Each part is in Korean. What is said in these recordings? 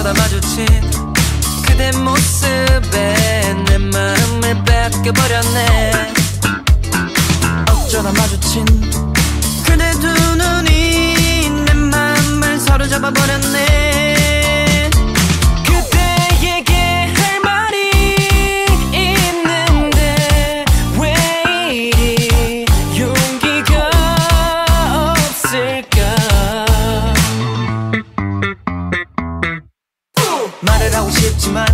어쩌다 마주친 그대 모습에 내 마음을 뺏겨버렸네. 어쩌다 마주친 말을 하고 싶지만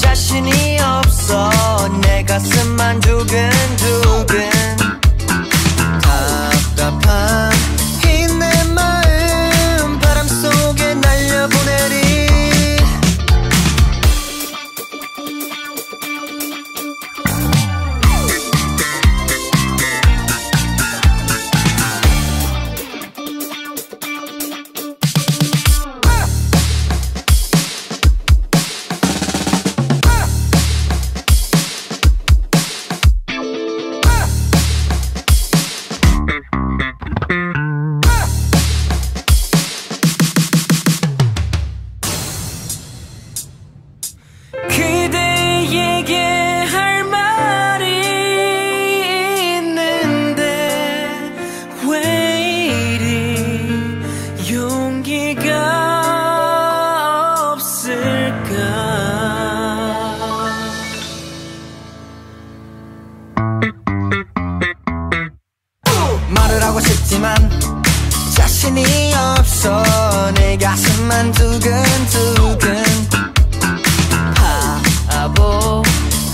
자신이 없어. 내 가슴만 두근두근 말을 하고 싶지만 자신이 없어. 내 가슴만 두근두근. 바보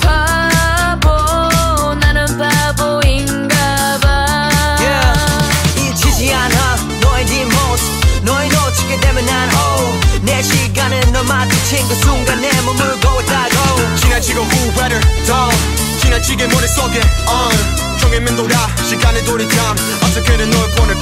바보. 나는 바보인가봐. 잊히지 않아. 너의 뒷모습 너의 놓치게 되면 난오내 시간은 너 마주친 그 순간 내 몸을 고웠다고. 지나치고 후회를 더. 지나치게 머릿속에 on 종일 맴돌아. 시간의 도리감 어떻게든 널 보낼